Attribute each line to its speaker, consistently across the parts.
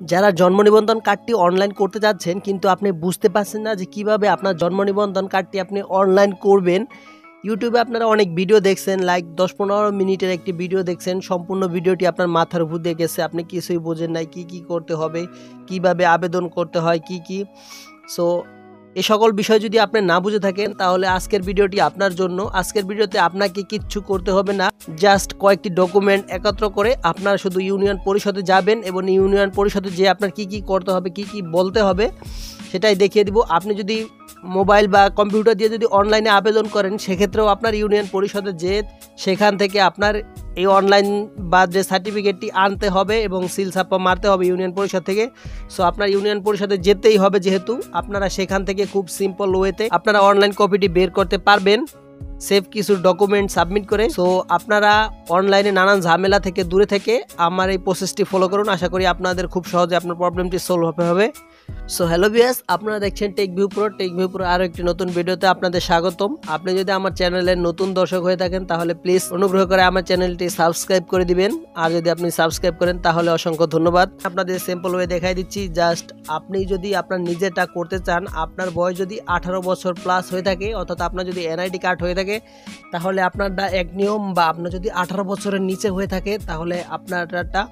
Speaker 1: যারা জন্ম নিবন্ধন কার্ডটি অনলাইন করতে যাচ্ছেন, কিন্তু আপনি বুঝতে পারছেন না যে কীভাবে আপনার জন্ম নিবন্ধন কার্ডটি আপনি অনলাইন করবেন। ইউটিউবে আপনারা অনেক ভিডিও দেখছেন লাইক দশ পনেরো মিনিটের একটি ভিডিও দেখছেন, সম্পূর্ণ ভিডিওটি আপনার মাথার উপর দিয়ে গেছে, আপনি কিছুই বোঝেন নাই কি কি করতে হবে, কীভাবে আবেদন করতে হয়, কি কি। সো এই সকল বিষয় যদি আপনি না বুঝে থাকেন, তাহলে আজকের ভিডিওটি আপনার জন্য। আজকের ভিডিওতে আপনাকে কিচ্ছু করতে হবে না। জাস্ট কয়েকটি ডকুমেন্ট একত্র করে আপনার শুধু ইউনিয়ন পরিষদে যাবেন এবং ইউনিয়ন পরিষদে যে আপনার কি কি করতে হবে, কি কি বলতে হবে, সেটাই দেখিয়ে দিব। আপনি যদি মোবাইল বা কম্পিউটার দিয়ে যদি অনলাইনে আবেদন করেন, সেক্ষেত্রেও আপনার ইউনিয়ন পরিষদে যে সেখান থেকে আপনার এই অনলাইন বা যে সার্টিফিকেটটি আনতে হবে এবং সিল ছাপ্পা মারতে হবে ইউনিয়ন পরিষদ থেকে। সো আপনার ইউনিয়ন পরিষদে যেতেই হবে যেহেতু, আপনারা সেখান থেকে খুব সিম্পল ওয়েতে আপনারা অনলাইন কপিটি বের করতে পারবেন। সেভ কিছু ডকুমেন্ট সাবমিট করে। সো আপনারা অনলাইনে নানান ঝামেলা থেকে দূরে থেকে আমার এই প্রসেসটি ফলো করুন। আশা করি আপনাদের খুব সহজে আপনার প্রবলেমটি সলভ হবে সো হ্যালো বিয়াস আপনারা দেখছেন Tech View Pro Tech View Pro আরও একটি নতুন ভিডিওতে আপনাদের স্বাগতম। আপনি যদি আমার চ্যানেলের নতুন দর্শক হয়ে থাকেন, তাহলে প্লিজ অনুগ্রহ করে আমার চ্যানেলটি সাবস্ক্রাইব করে দিবেন। আর যদি আপনি সাবস্ক্রাইব করেন, তাহলে অসংখ্য ধন্যবাদ। আপনাদের সিম্পল ওয়ে দেখাই দিচ্ছি। জাস্ট আপনি যদি আপনার নিজেরটা করতে চান, আপনার বয়স যদি আঠারো বছর প্লাস হয়ে থাকে, অর্থাৎ আপনার যদি এনআইডি কার্ড হয়ে থাকে তাহলে আপনারটা এক নিয়ম বা আপনার যদি আঠারো বছরের নিচে হয়ে থাকে, তাহলে আপনারটা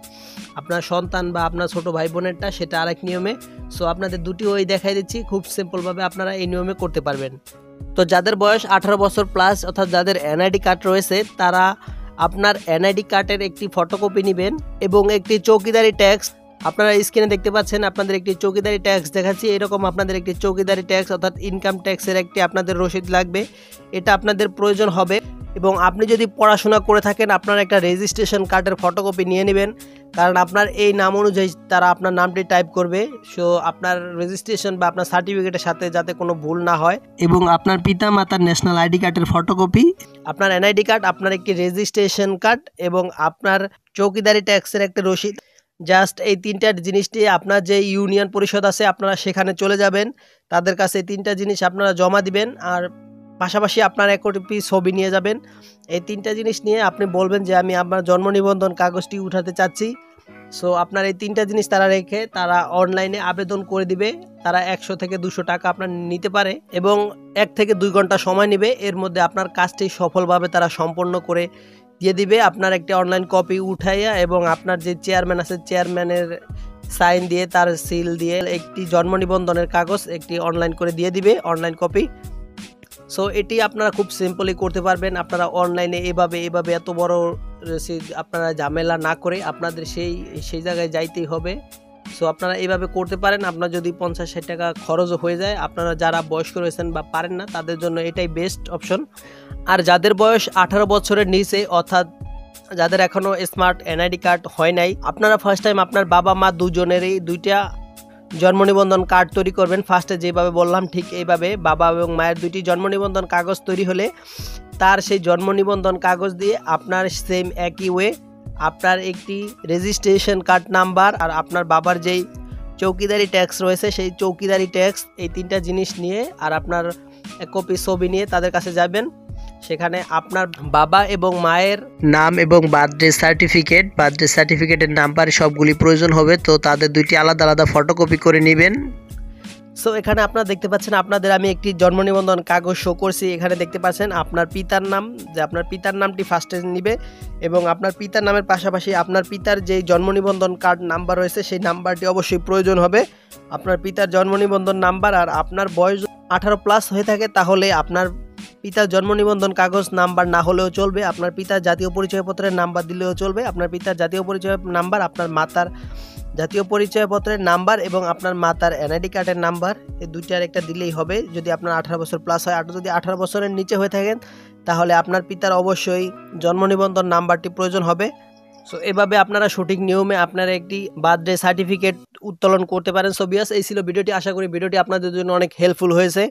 Speaker 1: আপনার সন্তান বা আপনার ছোট ভাই বোনেরটা সেটা আরেক নিয়মে। সো আপনাদের দুটি ওই দেখাই দিচ্ছি, খুব সিম্পলভাবে আপনারা এই নিয়মে করতে পারবেন। তো যাদের বয়স আঠারো বছর প্লাস অর্থাৎ যাদের এনআইডি কার্ড রয়েছে, তারা আপনার এনআইডি কার্ডের একটি ফটোকপি নেবেন এবং একটি চৌকিদারি ট্যাক্স আপনারা স্ক্রিনে দেখতে পাচ্ছেন আপনাদের একটি চৌকিদারি ট্যাক্স দেখাচ্ছি। এরকম আপনাদের একটি চৌকিদারি ট্যাক্স অর্থাৎ ইনকাম ট্যাক্সের একটি আপনাদের রসিদ লাগবে। এটা আপনাদের প্রয়োজন হবে এবং আপনি যদি পড়াশোনা করে থাকেন, আপনার একটা রেজিস্ট্রেশন কার্ডের ফটোকপি নিয়ে নেবেন। কারণ আপনার এই নাম অনুযায়ী তারা আপনার নামটি টাইপ করবে। সো আপনার রেজিস্ট্রেশন বা আপনার সার্টিফিকেটের সাথে যাতে কোনো ভুল না হয়। এবং আপনার পিতা মাতার ন্যাশনাল আইডি কার্ডের ফটোকপি আপনার এনআইডি কার্ড আপনার একটি রেজিস্ট্রেশন কার্ড এবং আপনার চৌকিদারি ট্যাক্সের একটা রসিদ। জাস্ট এই তিনটা জিনিসটি আপনার যে ইউনিয়ন পরিষদ আছে, আপনারা সেখানে চলে যাবেন। তাদের কাছে তিনটা জিনিস আপনারা জমা দিবেন আর পাশাপাশি আপনার এক কপি ছবি নিয়ে যাবেন। এই তিনটা জিনিস নিয়ে আপনি বলবেন যে, আমি আমার জন্ম নিবন্ধন কাগজটি উঠাতে চাচ্ছি। সো আপনার এই তিনটা জিনিস তারা রেখে তারা অনলাইনে আবেদন করে দিবে। তারা একশো থেকে দুশো টাকা আপনার নিতে পারে এবং এক থেকে দুই ঘণ্টা সময় নেবে। এর মধ্যে আপনার কাজটি সফলভাবে তারা সম্পন্ন করে দিয়ে দিবে, আপনার একটি অনলাইন কপি উঠাইয়া এবং আপনার যে চেয়ারম্যান আছে চেয়ারম্যানের সাইন দিয়ে, তার সিল দিয়ে একটি জন্ম নিবন্ধনের কাগজ একটি অনলাইন করে দিয়ে দিবে অনলাইন কপি সো এটি আপনারা খুব সিম্পলি করতে পারবেন। আপনারা অনলাইনে এভাবে এভাবে এত বড় আপনারা ঝামেলা না করে আপনাদের সেই সেই জায়গায় যাইতেই হবে। সো আপনারা এইভাবে করতে পারেন। আপনার যদি পঞ্চাশ, ষাট টাকা খরচ হয়ে যায়, আপনারা যারা বয়স্ক রয়েছেন বা পারেন না, তাদের জন্য এটাই বেস্ট অপশন আর যাদের বয়স আঠারো বছরের নিচে, অর্থাৎ যাদের এখনও স্মার্ট এনআইডি কার্ড হয় নাই, আপনারা ফার্স্ট টাইম আপনার বাবা মা দুজনেরই দুইটা জন্ম নিবন্ধন কার্ড তৈরি করবেন। ফার্স্টে যেভাবে বললাম, ঠিক এইভাবে বাবা এবং মায়ের দুইটি জন্ম নিবন্ধন কাগজ তৈরি হলে তার সেই জন্ম নিবন্ধন কাগজ দিয়ে আপনার সেম একই ওয়ে আপনার একটি রেজিস্ট্রেশন কার্ড নাম্বার আর আপনার বাবার যেই চৌকিদারি ট্যাক্স রয়েছে, সেই চৌকিদারি ট্যাক্স এই তিনটা জিনিস নিয়ে আর আপনার কপি ছবি নিয়ে তাদের কাছে যাবেন। সেখানে আপনার বাবা এবং মায়ের নাম এবং বার্থডে সার্টিফিকেট বার্থডে সার্টিফিকেটের নাম্বার সবগুলি প্রয়োজন হবে তো তাদের দুইটি আলাদা আলাদা ফটোকপি করে নেবেন। সো এখানে আপনারা দেখতে পাচ্ছেন আপনাদের আমি একটি জন্ম নিবন্ধন কাগজ শো করছি। এখানে দেখতে পাচ্ছেন আপনার পিতার নাম যে আপনার পিতার নামটি ফার্স্টে নিবে এবং আপনার পিতার নামের পাশাপাশি আপনার পিতার যেই জন্ম নিবন্ধন কার্ড নাম্বার রয়েছে সেই নাম্বারটি অবশ্যই প্রয়োজন হবে। আপনার পিতার জন্ম নিবন্ধন নাম্বার আর আপনার বয়স আঠারো প্লাস হয়ে থাকে তাহলে আপনার পিতার জন্ম নিবন্ধন কাগজ নাম্বার না হলেও চলবে, আপনার পিতার জাতীয় পরিচয়পত্রের নাম্বার দিলেও চলবে, আপনার পিতার জাতীয় পরিচয় নাম্বার, আপনার মাতার জাতীয় পরিচয়পত্রের নাম্বার এবং আপনার মাতার এনআইডি কার্ডের নাম্বার এই দুইটার একটা দিলেই হবে। যদি আপনার আঠারো বছর প্লাস হয় আর যদি আঠারো বছরের নিচে হয়ে থাকেন, তাহলে আপনার পিতার অবশ্যই জন্ম নিবন্ধন নাম্বারটি প্রয়োজন হবে। সো এভাবে আপনারা সঠিক নিয়মে আপনারা একটি বার্থডে সার্টিফিকেট উত্তোলন করতে পারেন। সো বিয়াস এই ছিল ভিডিওটি। আশা করি ভিডিওটি আপনাদের জন্য অনেক হেল্পফুল হয়েছে।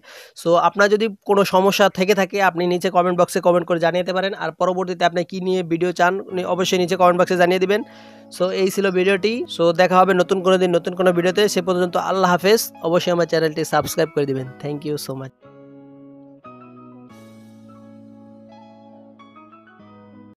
Speaker 1: সো আপনার যদি কোনো সমস্যা থেকে থাকে, আপনি নিচে কমেন্ট বক্সে কমেন্ট করে জানিয়ে পারেন। আর পরবর্তীতে আপনি কী নিয়ে ভিডিও চান অবশ্যই নিচে কমেন্ট বক্সে জানিয়ে দিবেন। সো এই ছিল ভিডিওটি। সো দেখা হবে নতুন কোনো দিন, নতুন কোনো ভিডিওতে। সে পর্যন্ত আল্লাহ হাফেজ। অবশ্যই আমার চ্যানেলটি সাবস্ক্রাইব করে দিবেন। Thank you so much